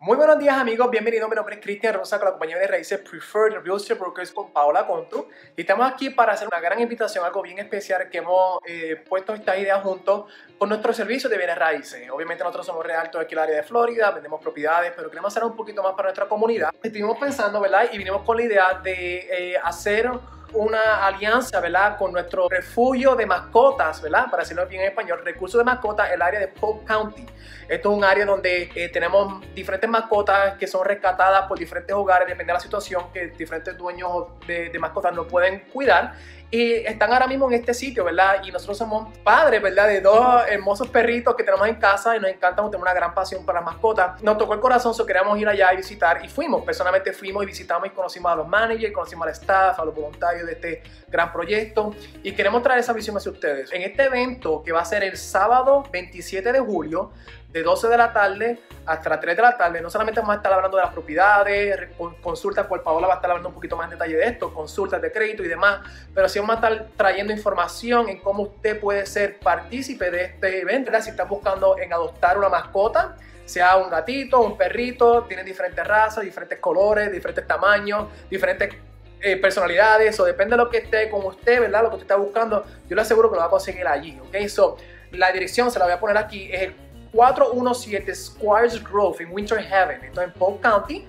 Muy buenos días amigos, bienvenidos. Mi nombre es Cristian Rosa con la compañía de raíces Preferred Real Estate Brokers con Paola Contu. Y estamos aquí para hacer una gran invitación, algo bien especial que hemos eh, puesto esta idea junto con nuestro servicio de bienes raíces. Obviamente nosotros somos realtos aquí en el área de Florida, vendemos propiedades, pero queremos hacer un poquito más para nuestra comunidad. Estuvimos pensando, ¿verdad? Y vinimos con la idea de eh, hacer una alianza, ¿verdad? Con nuestro refugio de mascotas, ¿verdad? Para decirlo bien en español, recursos de mascotas, el área de Polk County. Esto es un área donde eh, tenemos diferentes mascotas que son rescatadas por diferentes hogares, depende de la situación que diferentes dueños de, de mascotas no pueden cuidar y están ahora mismo en este sitio, ¿verdad? Y nosotros somos padres, ¿verdad? De dos hermosos perritos que tenemos en casa y nos encanta, tenemos una gran pasión para las mascotas. Nos tocó el corazón, so queríamos ir allá y visitar y fuimos. Personalmente fuimos y visitamos y conocimos a los managers, conocimos al staff, a los voluntarios de este gran proyecto y queremos traer esa visión hacia ustedes. En este evento que va a ser el sábado 27 de julio, de 12 de la tarde hasta las 3 de la tarde. No solamente vamos a estar hablando de las propiedades, consultas, por Paola va a estar hablando un poquito más en detalle de esto, consultas de crédito y demás, pero sí vamos a estar trayendo información en cómo usted puede ser partícipe de este evento, si está buscando en adoptar una mascota, sea un gatito, un perrito, tienen diferentes razas, diferentes colores, diferentes tamaños, diferentes eh, personalidades, o depende de lo que esté con usted, ¿verdad? Lo que usted está buscando, yo le aseguro que lo va a conseguir allí, ¿ok? So, la dirección se la voy a poner aquí, es el 417 Squires Grove en Winter Haven, esto en Polk County,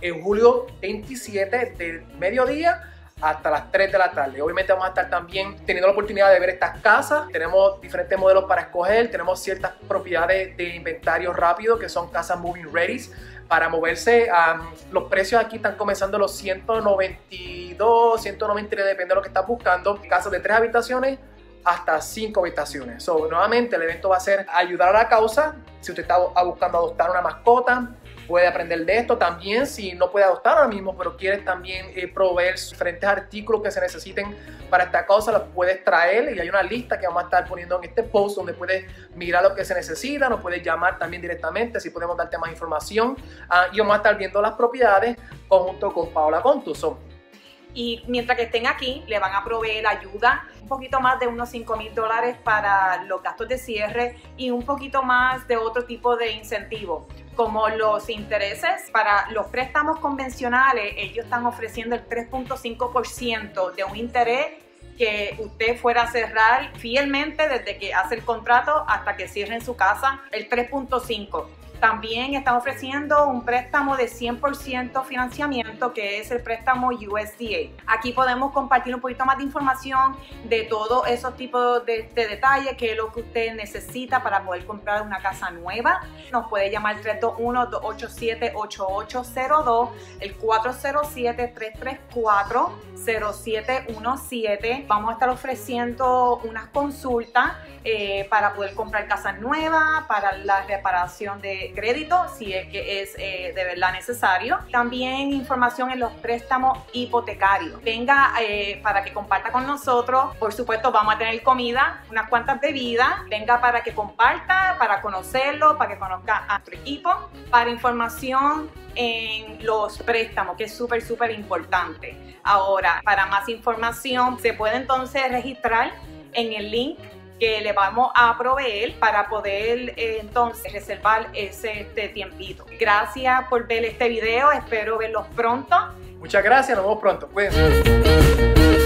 en julio 27 del mediodía hasta las 3 de la tarde. Obviamente vamos a estar también teniendo la oportunidad de ver estas casas. Tenemos diferentes modelos para escoger. Tenemos ciertas propiedades de inventario rápido que son casas moving ready para moverse. los precios aquí están comenzando los 192, 193, depende de lo que estás buscando. Casas de tres habitaciones hasta cinco habitaciones. So, nuevamente, el evento va a ser ayudar a la causa. Si usted está buscando adoptar una mascota, puede aprender de esto. También, si no puede adoptar ahora mismo, pero quieres también eh, proveer diferentes artículos que se necesiten para esta causa, los puedes traer. Y hay una lista que vamos a estar poniendo en este post donde puedes mirar lo que se necesita. Nos puedes llamar también directamente si podemos darte más información. Ah, y vamos a estar viendo las propiedades conjunto con Paola Contuso y mientras que estén aquí le van a proveer ayuda, un poquito más de unos 5 mil dólares para los gastos de cierre y un poquito más de otro tipo de incentivos como los intereses para los préstamos convencionales, ellos están ofreciendo el 3.5% de un interés que usted fuera a cerrar fielmente desde que hace el contrato hasta que cierren su casa, el 3.5%. También están ofreciendo un préstamo de 100% financiamiento, que es el préstamo USDA. Aquí podemos compartir un poquito más de información de todos esos tipos de, detalles, que es lo que usted necesita para poder comprar una casa nueva. Nos puede llamar 321-287-8802, el 407-334-0717. Vamos a estar ofreciendo unas consultas eh, para poder comprar casas nuevas, para la reparación crédito si es que es eh, de verdad necesario. También información en los préstamos hipotecarios. Venga eh, para que comparta con nosotros. Por supuesto, vamos a tener comida, unas cuantas bebidas. Venga para que comparta, para conocerlo, para que conozca a nuestro equipo. Para información en los préstamos, que es súper, súper importante. Ahora, para más información, se puede entonces registrar en el link que le vamos a proveer para poder eh, entonces reservar ese este tiempito. Gracias por ver este video, espero verlos pronto. Muchas gracias, nos vemos pronto. Cuídense.